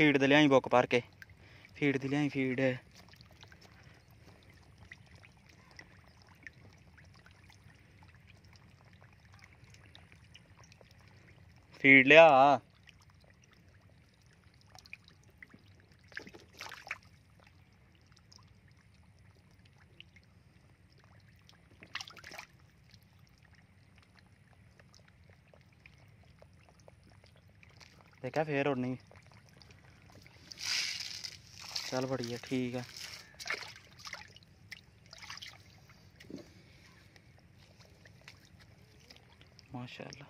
Feed ਦੇ ਲਿਆਈ book ਭਰ ਕੇ। ਫੀਡ ਦੀ ਲਿਆਈ ਫੀਡ। ਫੀਡ ਲਿਆ। ਦੇਖਿਆ ਫੇਰ ਉੜਨੀ। ਚੱਲ ਬੜੀ ਹੈ ਠੀਕ ਹੈ ਮਾਸ਼ਾਅੱਲਾ।